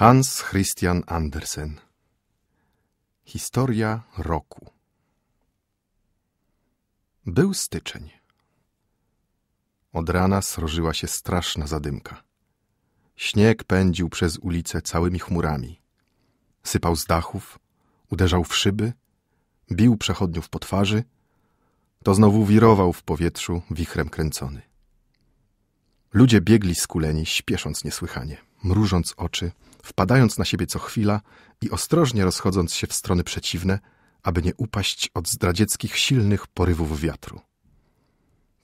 Hans Christian Andersen Historia roku Był styczeń. Od rana srożyła się straszna zadymka. Śnieg pędził przez ulice całymi chmurami. Sypał z dachów, uderzał w szyby, bił przechodniów po twarzy, to znowu wirował w powietrzu wichrem kręcony. Ludzie biegli skuleni, śpiesząc niesłychanie, mrużąc oczy, wpadając na siebie co chwila i ostrożnie rozchodząc się w strony przeciwne, aby nie upaść od zdradzieckich silnych porywów wiatru.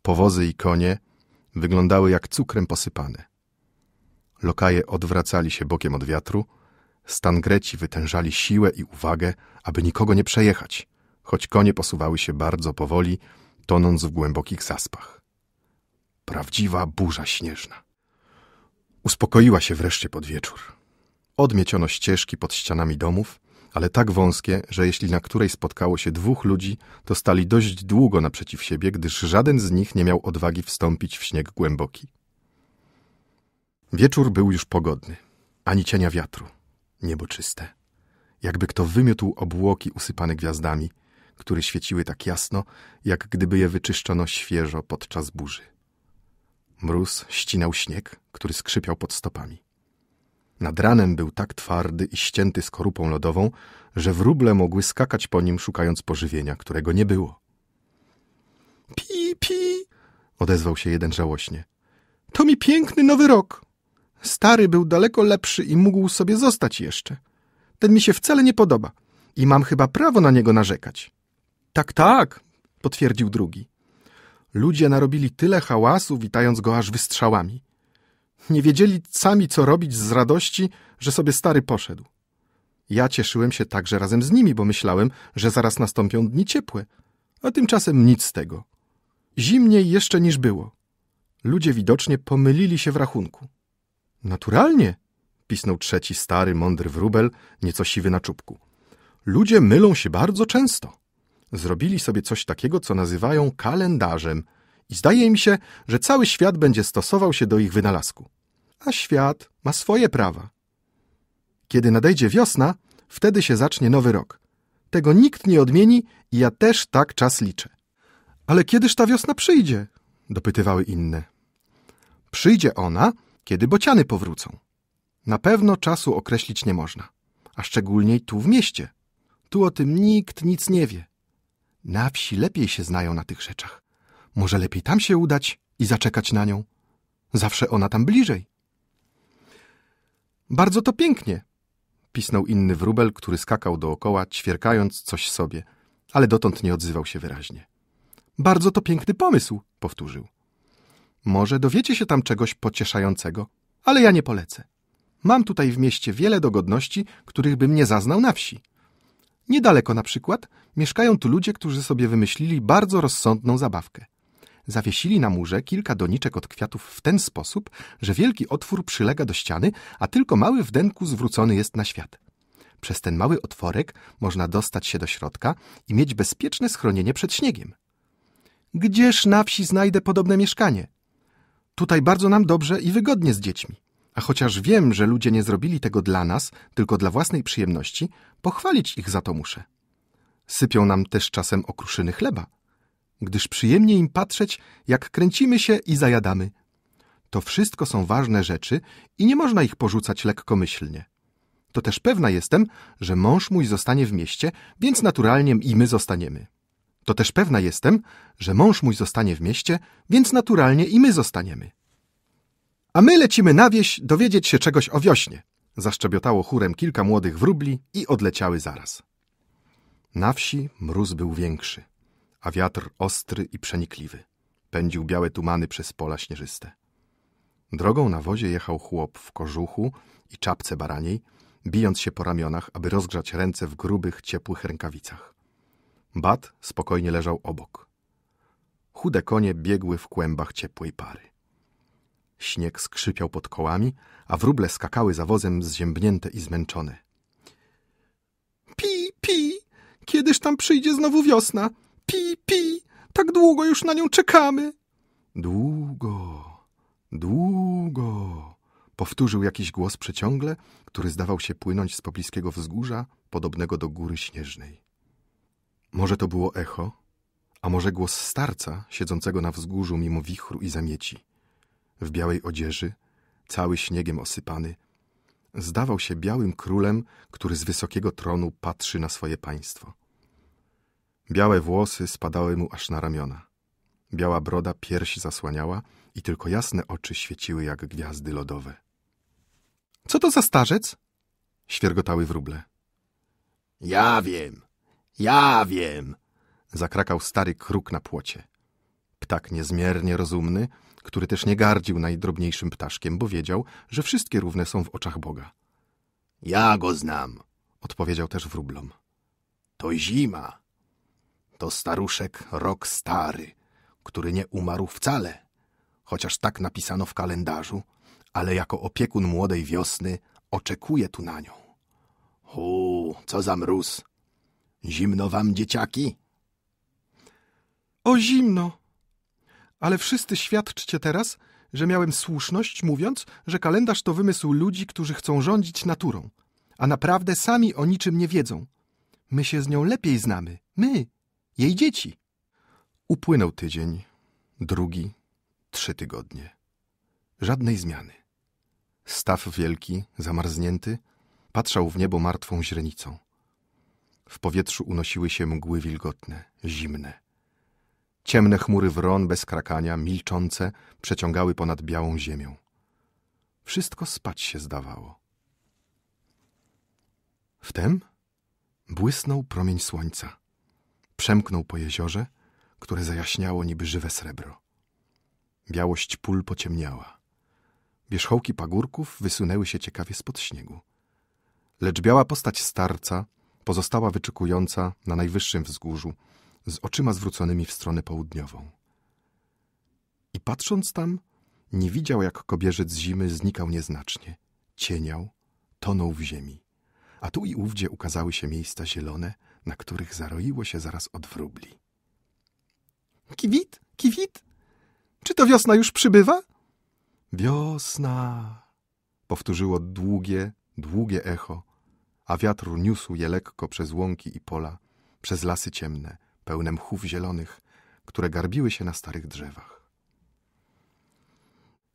Powozy i konie wyglądały jak cukrem posypane. Lokaje odwracali się bokiem od wiatru, stangreci wytężali siłę i uwagę, aby nikogo nie przejechać, choć konie posuwały się bardzo powoli, tonąc w głębokich zaspach. Prawdziwa burza śnieżna. Uspokoiła się wreszcie pod wieczór. Odmieciono ścieżki pod ścianami domów, ale tak wąskie, że jeśli na której spotkało się dwóch ludzi, to stali dość długo naprzeciw siebie, gdyż żaden z nich nie miał odwagi wstąpić w śnieg głęboki. Wieczór był już pogodny, ani cienia wiatru, niebo czyste. Jakby kto wymiótł obłoki usypane gwiazdami, które świeciły tak jasno, jak gdyby je wyczyszczono świeżo podczas burzy. Mróz ścinał śnieg, który skrzypiał pod stopami. Nad ranem był tak twardy i ścięty skorupą lodową, że wróble mogły skakać po nim, szukając pożywienia, którego nie było. Pi, pi, odezwał się jeden żałośnie. To mi piękny nowy rok. Stary był daleko lepszy i mógł sobie zostać jeszcze. Ten mi się wcale nie podoba i mam chyba prawo na niego narzekać. Tak, tak, potwierdził drugi. Ludzie narobili tyle hałasu, witając go aż wystrzałami. Nie wiedzieli sami, co robić z radości, że sobie stary poszedł. Ja cieszyłem się także razem z nimi, bo myślałem, że zaraz nastąpią dni ciepłe, a tymczasem nic z tego. Zimniej jeszcze niż było. Ludzie widocznie pomylili się w rachunku. Naturalnie, pisnął trzeci stary, mądry wróbel, nieco siwy na czubku. Ludzie mylą się bardzo często. Zrobili sobie coś takiego, co nazywają kalendarzem i zdaje mi się, że cały świat będzie stosował się do ich wynalazku. A świat ma swoje prawa. Kiedy nadejdzie wiosna, wtedy się zacznie nowy rok. Tego nikt nie odmieni i ja też tak czas liczę. Ale kiedyż ta wiosna przyjdzie? dopytywały inne. Przyjdzie ona, kiedy bociany powrócą. Na pewno czasu określić nie można, a szczególnie tu w mieście. Tu o tym nikt nic nie wie. Na wsi lepiej się znają na tych rzeczach. Może lepiej tam się udać i zaczekać na nią. Zawsze ona tam bliżej. Bardzo to pięknie, pisnął inny wróbel, który skakał dookoła, ćwierkając coś sobie, ale dotąd nie odzywał się wyraźnie. Bardzo to piękny pomysł, powtórzył. Może dowiecie się tam czegoś pocieszającego, ale ja nie polecę. Mam tutaj w mieście wiele dogodności, których bym nie zaznał na wsi. Niedaleko na przykład mieszkają tu ludzie, którzy sobie wymyślili bardzo rozsądną zabawkę. Zawiesili na murze kilka doniczek od kwiatów w ten sposób, że wielki otwór przylega do ściany, a tylko mały w denku zwrócony jest na świat. Przez ten mały otworek można dostać się do środka i mieć bezpieczne schronienie przed śniegiem. Gdzież na wsi znajdę podobne mieszkanie? Tutaj bardzo nam dobrze i wygodnie z dziećmi. A chociaż wiem, że ludzie nie zrobili tego dla nas, tylko dla własnej przyjemności, pochwalić ich za to muszę. Sypią nam też czasem okruszyny chleba, gdyż przyjemnie im patrzeć, jak kręcimy się i zajadamy. To wszystko są ważne rzeczy i nie można ich porzucać lekkomyślnie. To też pewna jestem, że mąż mój zostanie w mieście, więc naturalnie i my zostaniemy. To też pewna jestem, że mąż mój zostanie w mieście, więc naturalnie i my zostaniemy. A my lecimy na wieś dowiedzieć się czegoś o wiośnie. Zaszczebiotało chórem kilka młodych wróbli i odleciały zaraz. Na wsi mróz był większy, a wiatr ostry i przenikliwy. Pędził białe tumany przez pola śnieżyste. Drogą na wozie jechał chłop w kożuchu i czapce baraniej, bijąc się po ramionach, aby rozgrzać ręce w grubych, ciepłych rękawicach. Bat spokojnie leżał obok. Chude konie biegły w kłębach ciepłej pary. Śnieg skrzypiał pod kołami, a wróble skakały za wozem zziębnięte i zmęczone. Pi, pi, kiedyż tam przyjdzie znowu wiosna? Pi, pi, tak długo już na nią czekamy. Długo, długo, Powtórzył jakiś głos przeciągle, który zdawał się płynąć z pobliskiego wzgórza, podobnego do góry śnieżnej. Może to było echo, a może głos starca siedzącego na wzgórzu mimo wichru i zamieci. W białej odzieży, cały śniegiem osypany, zdawał się białym królem, który z wysokiego tronu patrzy na swoje państwo. Białe włosy spadały mu aż na ramiona. Biała broda piersi zasłaniała i tylko jasne oczy świeciły jak gwiazdy lodowe. Co to za starzec? Świergotały wróble. Ja wiem, ja wiem, zakrakał stary kruk na płocie. Ptak niezmiernie rozumny, który też nie gardził najdrobniejszym ptaszkiem, bo wiedział, że wszystkie równe są w oczach Boga. Ja go znam, odpowiedział też wróblom. To zima. To staruszek rok stary, który nie umarł wcale, chociaż tak napisano w kalendarzu, ale jako opiekun młodej wiosny oczekuje tu na nią. Hu, co za mróz. Zimno wam, dzieciaki? O zimno! Ale wszyscy świadczcie teraz, że miałem słuszność, mówiąc, że kalendarz to wymysł ludzi, którzy chcą rządzić naturą, a naprawdę sami o niczym nie wiedzą. My się z nią lepiej znamy, my, jej dzieci. Upłynął tydzień, drugi, trzy tygodnie. Żadnej zmiany. Staw wielki, zamarznięty, patrzał w niebo martwą źrenicą. W powietrzu unosiły się mgły wilgotne, zimne. Ciemne chmury wron bez krakania, milczące, przeciągały ponad białą ziemią. Wszystko spać się zdawało. Wtem błysnął promień słońca. Przemknął po jeziorze, które zajaśniało niby żywe srebro. Białość pól pociemniała. Wierzchołki pagórków wysunęły się ciekawie spod śniegu. Lecz biała postać starca pozostała wyczekująca na najwyższym wzgórzu, z oczyma zwróconymi w stronę południową. I patrząc tam, nie widział, jak kobierzec zimy znikał nieznacznie, cieniał, tonął w ziemi, a tu i ówdzie ukazały się miejsca zielone, na których zaroiło się zaraz od wróbli. Kiwit, kiwit, czy to wiosna już przybywa? Wiosna, powtórzyło długie, długie echo, a wiatr niósł je lekko przez łąki i pola, przez lasy ciemne, pełne mchów zielonych, które garbiły się na starych drzewach.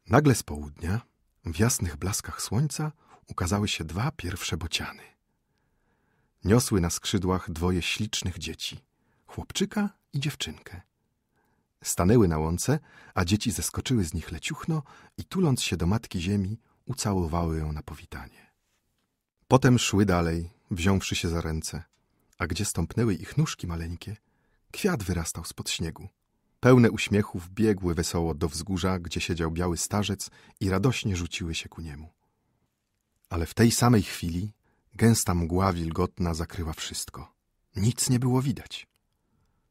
Nagle z południa, w jasnych blaskach słońca, ukazały się dwa pierwsze bociany. Niosły na skrzydłach dwoje ślicznych dzieci, chłopczyka i dziewczynkę. Stanęły na łące, a dzieci zeskoczyły z nich leciuchno i tuląc się do matki ziemi, ucałowały ją na powitanie. Potem szły dalej, wziąwszy się za ręce, a gdzie stąpnęły ich nóżki maleńkie, kwiat wyrastał spod śniegu. Pełne uśmiechów biegły wesoło do wzgórza, gdzie siedział biały starzec i radośnie rzuciły się ku niemu. Ale w tej samej chwili gęsta mgła wilgotna zakryła wszystko. Nic nie było widać.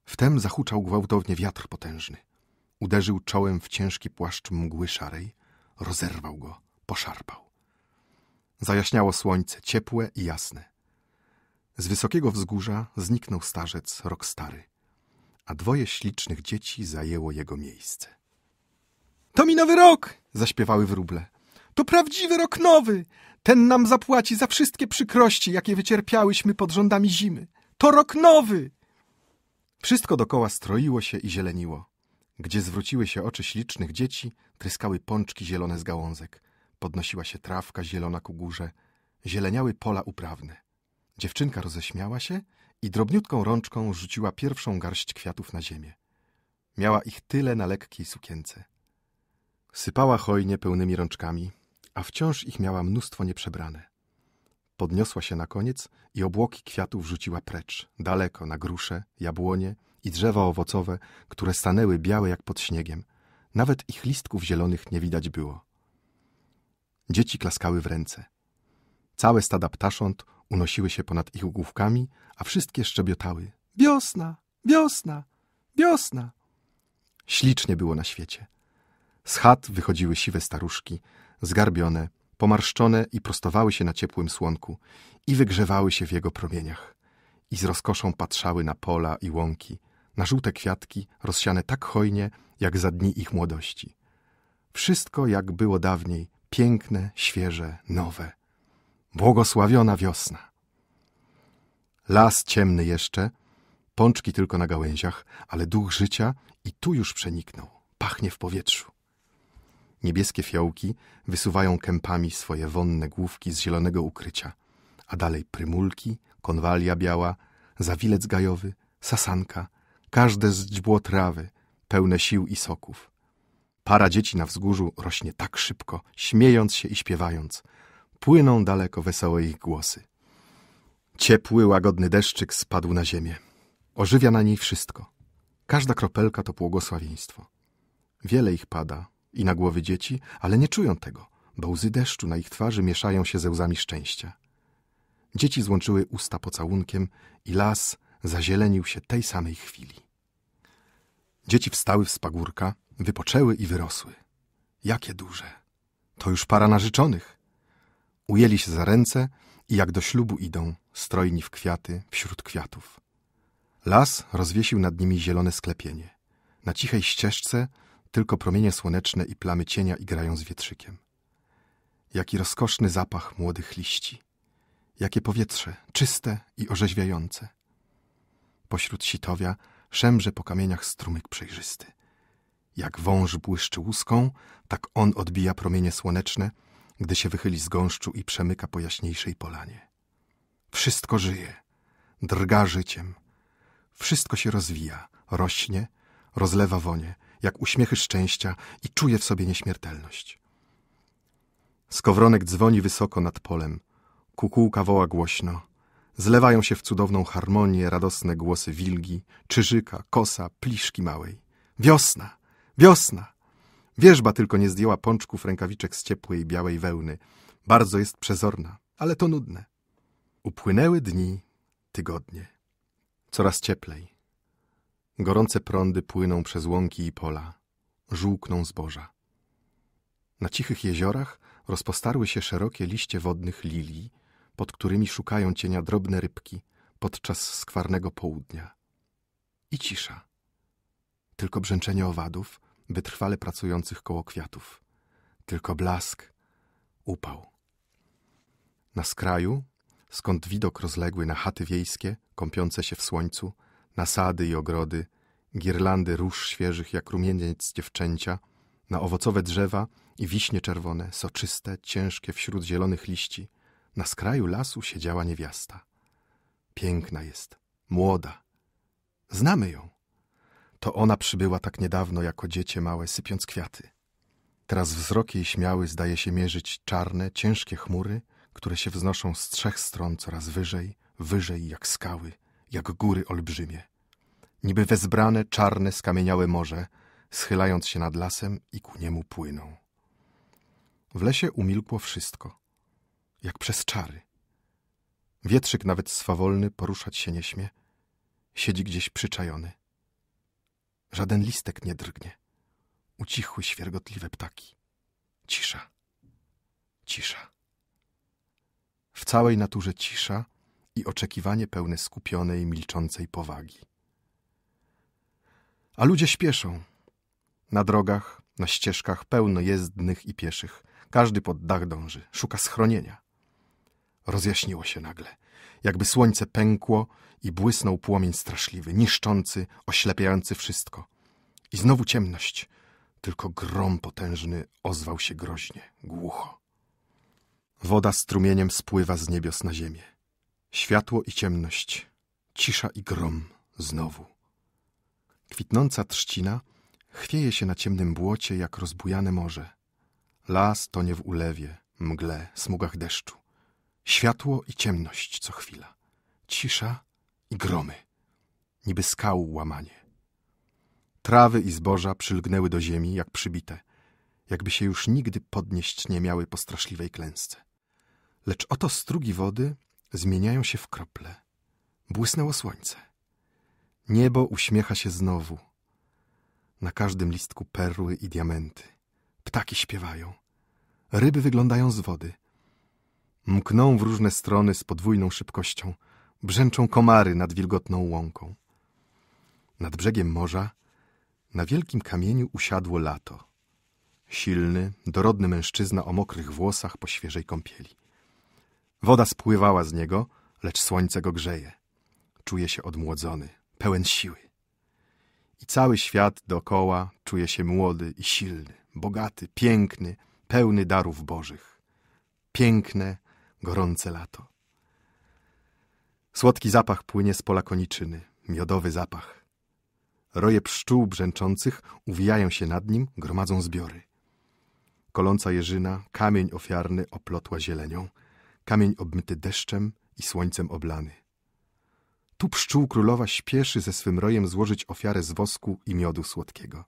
Wtem zahuczał gwałtownie wiatr potężny. Uderzył czołem w ciężki płaszcz mgły szarej, rozerwał go, poszarpał. Zajaśniało słońce, ciepłe i jasne. Z wysokiego wzgórza zniknął starzec, rok stary, a dwoje ślicznych dzieci zajęło jego miejsce. To mi nowy rok! zaśpiewały wróble. To prawdziwy rok nowy! Ten nam zapłaci za wszystkie przykrości, jakie wycierpiałyśmy pod rządami zimy. To rok nowy! Wszystko dokoła stroiło się i zieleniło. Gdzie zwróciły się oczy ślicznych dzieci, tryskały pączki zielone z gałązek. Podnosiła się trawka zielona ku górze. Zieleniały pola uprawne. Dziewczynka roześmiała się i drobniutką rączką rzuciła pierwszą garść kwiatów na ziemię. Miała ich tyle na lekkiej sukience. Sypała hojnie pełnymi rączkami, a wciąż ich miała mnóstwo nieprzebrane. Podniosła się na koniec i obłoki kwiatów rzuciła precz, daleko, na grusze, jabłonie i drzewa owocowe, które stanęły białe jak pod śniegiem. Nawet ich listków zielonych nie widać było. Dzieci klaskały w ręce. Całe stada ptasząt unosiły się ponad ich główkami, a wszystkie szczebiotały. Wiosna, wiosna, wiosna. Ślicznie było na świecie. Z chat wychodziły siwe staruszki, zgarbione, pomarszczone i prostowały się na ciepłym słonku i wygrzewały się w jego promieniach. I z rozkoszą patrzały na pola i łąki, na żółte kwiatki rozsiane tak hojnie, jak za dni ich młodości. Wszystko, jak było dawniej, Piękne, świeże, nowe. Błogosławiona wiosna. Las ciemny jeszcze, pączki tylko na gałęziach, ale duch życia i tu już przeniknął, pachnie w powietrzu. Niebieskie fiołki wysuwają kępami swoje wonne główki z zielonego ukrycia, a dalej prymulki, konwalia biała, zawilec gajowy, sasanka, każde zdźbło trawy, pełne sił i soków. Para dzieci na wzgórzu rośnie tak szybko, śmiejąc się i śpiewając. Płyną daleko wesołe ich głosy. Ciepły, łagodny deszczyk spadł na ziemię. Ożywia na niej wszystko. Każda kropelka to błogosławieństwo. Wiele ich pada i na głowy dzieci, ale nie czują tego, bo łzy deszczu na ich twarzy mieszają się ze łzami szczęścia. Dzieci złączyły usta pocałunkiem i las zazielenił się tej samej chwili. Dzieci wstały z pagórka, wypoczęły i wyrosły. Jakie duże! To już para narzeczonych. Ujęli się za ręce i jak do ślubu idą, strojni w kwiaty, wśród kwiatów. Las rozwiesił nad nimi zielone sklepienie. Na cichej ścieżce tylko promienie słoneczne i plamy cienia igrają z wietrzykiem. Jaki rozkoszny zapach młodych liści. Jakie powietrze, czyste i orzeźwiające. Pośród sitowia szemrze po kamieniach strumyk przejrzysty. Jak wąż błyszczy łuską, tak on odbija promienie słoneczne, gdy się wychyli z gąszczu i przemyka po jaśniejszej polanie. Wszystko żyje, drga życiem. Wszystko się rozwija, rośnie, rozlewa wonie, jak uśmiechy szczęścia i czuje w sobie nieśmiertelność. Skowronek dzwoni wysoko nad polem, kukułka woła głośno. Zlewają się w cudowną harmonię radosne głosy wilgi, czyżyka, kosa, pliszki małej. Wiosna! Wiosna! Wierzba tylko nie zdjęła pączków rękawiczek z ciepłej, białej wełny. Bardzo jest przezorna, ale to nudne. Upłynęły dni, tygodnie. Coraz cieplej. Gorące prądy płyną przez łąki i pola. Żółkną zboża. Na cichych jeziorach rozpostarły się szerokie liście wodnych lilii, pod którymi szukają cienia drobne rybki podczas skwarnego południa. I cisza. Tylko brzęczenie owadów, wytrwale pracujących koło kwiatów. Tylko blask, upał. Na skraju, skąd widok rozległy na chaty wiejskie, kąpiące się w słońcu, na sady i ogrody, girlandy róż świeżych jak rumieniec dziewczęcia, na owocowe drzewa i wiśnie czerwone, soczyste, ciężkie wśród zielonych liści, na skraju lasu siedziała niewiasta. Piękna jest, młoda. Znamy ją. To ona przybyła tak niedawno jako dziecię małe, sypiąc kwiaty. Teraz wzrok jej śmiały zdaje się mierzyć czarne, ciężkie chmury, które się wznoszą z trzech stron coraz wyżej, wyżej jak skały, jak góry olbrzymie. Niby wezbrane, czarne, skamieniałe morze, schylając się nad lasem i ku niemu płyną. W lesie umilkło wszystko, jak przez czary. Wietrzyk nawet swawolny poruszać się nie śmie, siedzi gdzieś przyczajony. Żaden listek nie drgnie. Ucichły świergotliwe ptaki. Cisza. Cisza. W całej naturze cisza i oczekiwanie pełne skupionej, milczącej powagi. A ludzie śpieszą. Na drogach, na ścieżkach pełno jezdnych i pieszych. Każdy pod dach dąży, szuka schronienia. Rozjaśniło się nagle, jakby słońce pękło i błysnął płomień straszliwy, niszczący, oślepiający wszystko. I znowu ciemność, tylko grom potężny ozwał się groźnie, głucho. Woda strumieniem spływa z niebios na ziemię. Światło i ciemność, cisza i grom znowu. Kwitnąca trzcina chwieje się na ciemnym błocie jak rozbujane morze. Las tonie w ulewie, mgle, smugach deszczu. Światło i ciemność co chwila. Cisza i gromy. Niby skał łamanie. Trawy i zboża przylgnęły do ziemi jak przybite, jakby się już nigdy podnieść nie miały po straszliwej klęsce. Lecz oto strugi wody zmieniają się w krople. Błysnęło słońce. Niebo uśmiecha się znowu. Na każdym listku perły i diamenty. Ptaki śpiewają. Ryby wyglądają z wody. Mkną w różne strony z podwójną szybkością. Brzęczą komary nad wilgotną łąką. Nad brzegiem morza na wielkim kamieniu usiadło lato. Silny, dorodny mężczyzna o mokrych włosach po świeżej kąpieli. Woda spływała z niego, lecz słońce go grzeje. Czuje się odmłodzony, pełen siły. I cały świat dookoła czuje się młody i silny, bogaty, piękny, pełny darów bożych. Piękne, gorące lato. Słodki zapach płynie z pola koniczyny, miodowy zapach. Roje pszczół brzęczących uwijają się nad nim, gromadzą zbiory. Koląca jeżyna, kamień ofiarny oplotła zielenią, kamień obmyty deszczem i słońcem oblany. Tu pszczół królowa śpieszy ze swym rojem złożyć ofiarę z wosku i miodu słodkiego.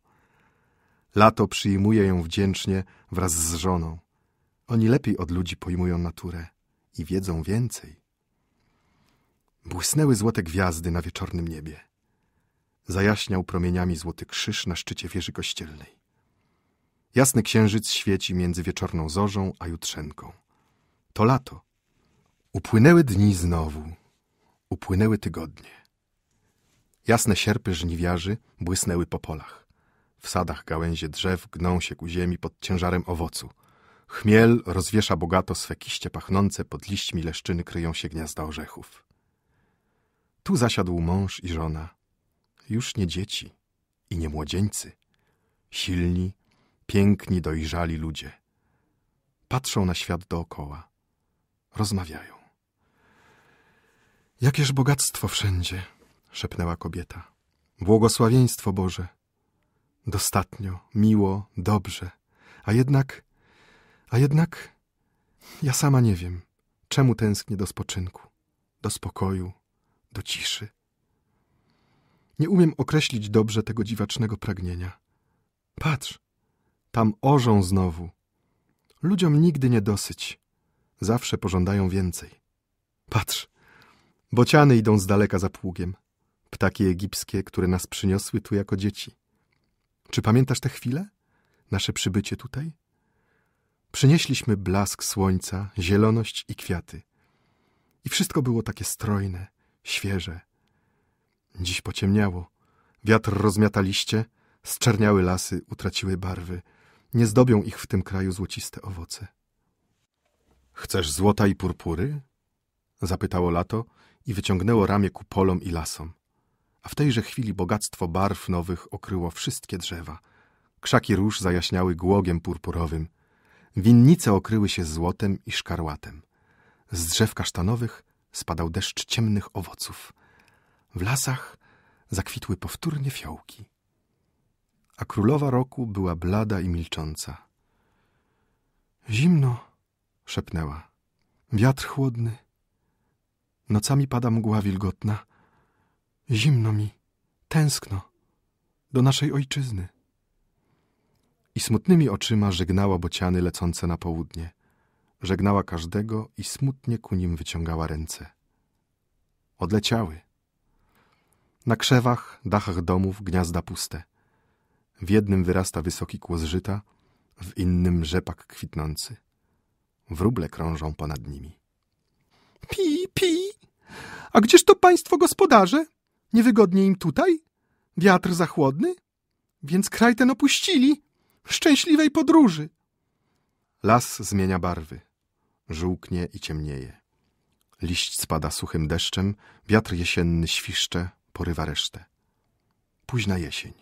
Lato przyjmuje ją wdzięcznie wraz z żoną. Oni lepiej od ludzi pojmują naturę i wiedzą więcej. Błysnęły złote gwiazdy na wieczornym niebie. Zajaśniał promieniami złoty krzyż na szczycie wieży kościelnej. Jasny księżyc świeci między wieczorną zorzą a jutrzenką. To lato. Upłynęły dni znowu. Upłynęły tygodnie. Jasne sierpy żniwiarzy błysnęły po polach. W sadach gałęzie drzew gną się ku ziemi pod ciężarem owocu. Chmiel rozwiesza bogato swe kiście pachnące, pod liśćmi leszczyny kryją się gniazda orzechów. Tu zasiadł mąż i żona, już nie dzieci i nie młodzieńcy, silni, piękni, dojrzali ludzie. Patrzą na świat dookoła, rozmawiają. Jakież bogactwo wszędzie, szepnęła kobieta. Błogosławieństwo Boże. Dostatnio, miło, dobrze. A jednak, a jednak, ja sama nie wiem, czemu tęsknię do spoczynku, do spokoju, do ciszy. Nie umiem określić dobrze tego dziwacznego pragnienia. Patrz, tam orzą znowu. Ludziom nigdy nie dosyć. Zawsze pożądają więcej. Patrz, bociany idą z daleka za pługiem. Ptaki egipskie, które nas przyniosły tu jako dzieci. Czy pamiętasz te chwile? Nasze przybycie tutaj? Przynieśliśmy blask słońca, zieloność i kwiaty. I wszystko było takie strojne, świeże. Dziś pociemniało. Wiatr rozmiata liście, zczerniały lasy, utraciły barwy. Nie zdobią ich w tym kraju złociste owoce. Chcesz złota i purpury? Zapytało lato i wyciągnęło ramię ku polom i lasom. A w tejże chwili bogactwo barw nowych okryło wszystkie drzewa. Krzaki róż zajaśniały głogiem purpurowym. Winnice okryły się złotem i szkarłatem. Z drzew kasztanowych spadał deszcz ciemnych owoców. W lasach zakwitły powtórnie fiołki. A królowa roku była blada i milcząca. Zimno, szepnęła. Wiatr chłodny. Nocami pada mgła wilgotna. Zimno mi, tęskno do naszej ojczyzny. I smutnymi oczyma żegnała bociany lecące na południe. Żegnała każdego i smutnie ku nim wyciągała ręce. Odleciały. Na krzewach, dachach domów gniazda puste. W jednym wyrasta wysoki kłos żyta, w innym rzepak kwitnący. Wróble krążą ponad nimi. Pi, pi! A gdzież to państwo gospodarze? Niewygodnie im tutaj? Wiatr za chłodny? Więc kraj ten opuścili. Szczęśliwej podróży! Las zmienia barwy. Żółknie i ciemnieje. Liść spada suchym deszczem, wiatr jesienny świszcze, porywa resztę. Późna jesień.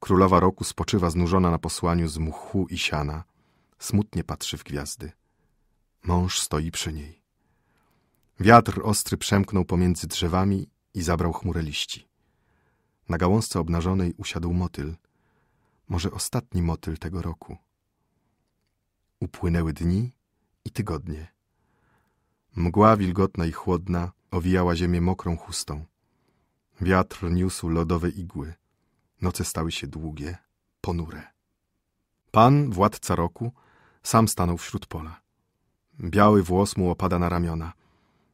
Królowa roku spoczywa znużona na posłaniu z mchu i siana. Smutnie patrzy w gwiazdy. Mąż stoi przy niej. Wiatr ostry przemknął pomiędzy drzewami i zabrał chmurę liści. Na gałązce obnażonej usiadł motyl. Może ostatni motyl tego roku. Upłynęły dni i tygodnie. Mgła wilgotna i chłodna owijała ziemię mokrą chustą. Wiatr niósł lodowe igły. Noce stały się długie, ponure. Pan, władca roku, sam stanął wśród pola. Biały włos mu opada na ramiona.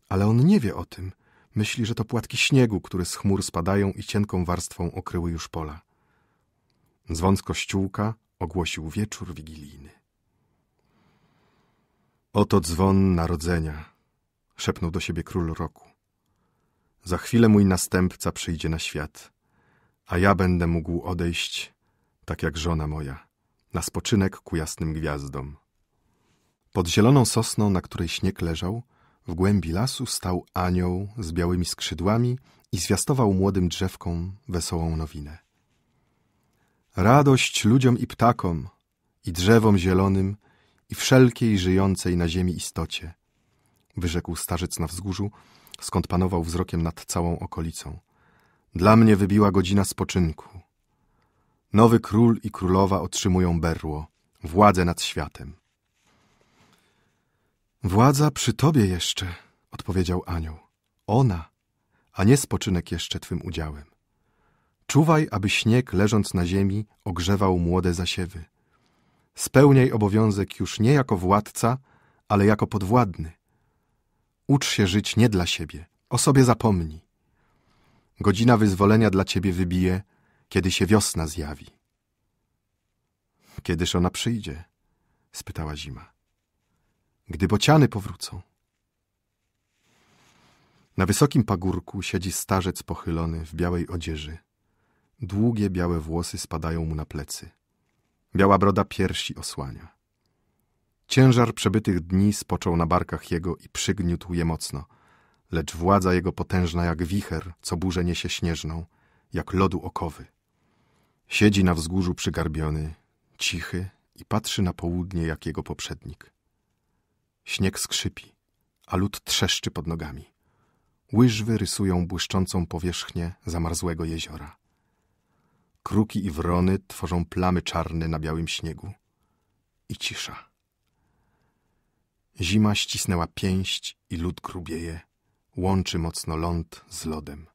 Ale on nie wie o tym. Myśli, że to płatki śniegu, które z chmur spadają i cienką warstwą okryły już pola. Dzwon z kościółka ogłosił wieczór wigilijny. Oto dzwon narodzenia, szepnął do siebie król roku. Za chwilę mój następca przyjdzie na świat, a ja będę mógł odejść, tak jak żona moja, na spoczynek ku jasnym gwiazdom. Pod zieloną sosną, na której śnieg leżał, w głębi lasu stał anioł z białymi skrzydłami i zwiastował młodym drzewkom wesołą nowinę. Radość ludziom i ptakom, i drzewom zielonym, i wszelkiej żyjącej na ziemi istocie, wyrzekł starzec na wzgórzu, skąd panował wzrokiem nad całą okolicą. Dla mnie wybiła godzina spoczynku. Nowy król i królowa otrzymują berło, władzę nad światem. Władza przy tobie jeszcze, odpowiedział anioł. Ona, a nie spoczynek jeszcze twym udziałem. Czuwaj, aby śnieg, leżąc na ziemi, ogrzewał młode zasiewy. Spełniaj obowiązek już nie jako władca, ale jako podwładny. Ucz się żyć nie dla siebie, o sobie zapomnij. Godzina wyzwolenia dla ciebie wybije, kiedy się wiosna zjawi. Kiedyż ona przyjdzie? spytała zima. Gdy bociany powrócą. Na wysokim pagórku siedzi starzec pochylony w białej odzieży. Długie białe włosy spadają mu na plecy. Biała broda piersi osłania. Ciężar przebytych dni spoczął na barkach jego i przygniótł je mocno, lecz władza jego potężna jak wicher, co burzę niesie śnieżną, jak lodu okowy. Siedzi na wzgórzu przygarbiony, cichy i patrzy na południe jak jego poprzednik. Śnieg skrzypi, a lód trzeszczy pod nogami. Łyżwy rysują błyszczącą powierzchnię zamarzłego jeziora. Kruki i wrony tworzą plamy czarne na białym śniegu. I cisza. Zima ścisnęła pięść i lód grubieje. Łączy mocno ląd z lodem.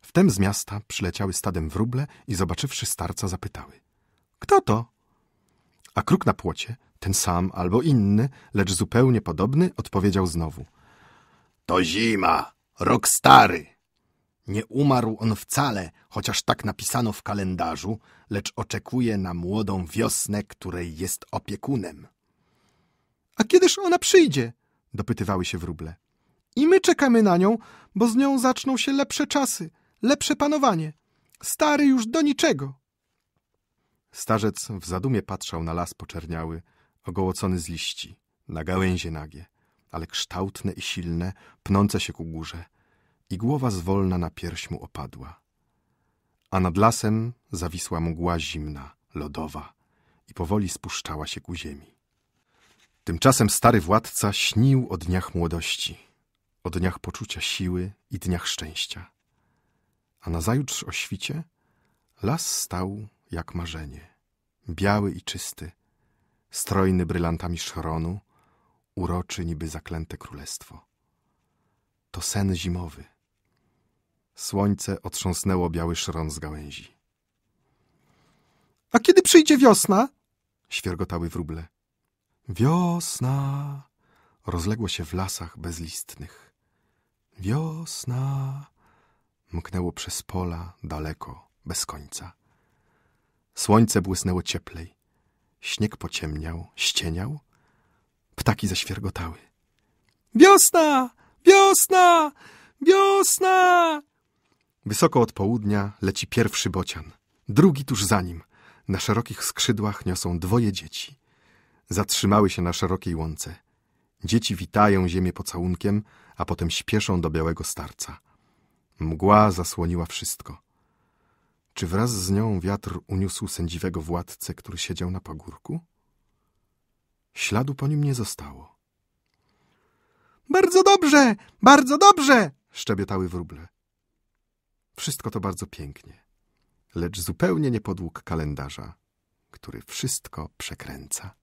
Wtem z miasta przyleciały stadem wróble i zobaczywszy starca zapytały. Kto to? A kruk na płocie, ten sam albo inny, lecz zupełnie podobny, odpowiedział znowu. To zima, rok stary. Nie umarł on wcale, chociaż tak napisano w kalendarzu, lecz oczekuje na młodą wiosnę, której jest opiekunem. A kiedyż ona przyjdzie? dopytywały się wróble. I my czekamy na nią, bo z nią zaczną się lepsze czasy, lepsze panowanie. Stary już do niczego. Starzec w zadumie patrzał na las poczerniały, ogołocony z liści, na gałęzie nagie, ale kształtne i silne, pnące się ku górze, i głowa zwolna na pierś mu opadła. A nad lasem zawisła mgła zimna, lodowa i powoli spuszczała się ku ziemi. Tymczasem stary władca śnił o dniach młodości, o dniach poczucia siły i dniach szczęścia. A nazajutrz o świcie las stał jak marzenie, biały i czysty, strojny brylantami szronu, uroczy niby zaklęte królestwo. To sen zimowy. Słońce otrząsnęło biały szron z gałęzi. A kiedy przyjdzie wiosna? Świergotały wróble. Wiosna! Rozległo się w lasach bezlistnych. Wiosna! Mknęło przez pola daleko, bez końca. Słońce błysnęło cieplej. Śnieg pociemniał, ścieniał. Ptaki zaświergotały. Wiosna! Wiosna! Wiosna! Wysoko od południa leci pierwszy bocian, drugi tuż za nim. Na szerokich skrzydłach niosą dwoje dzieci. Zatrzymały się na szerokiej łące. Dzieci witają ziemię pocałunkiem, a potem śpieszą do białego starca. Mgła zasłoniła wszystko. Czy wraz z nią wiatr uniósł sędziwego władcę, który siedział na pagórku? Śladu po nim nie zostało. Bardzo dobrze, bardzo dobrze! szczebiotały wróble. Wszystko to bardzo pięknie, lecz zupełnie nie podług kalendarza, który wszystko przekręca.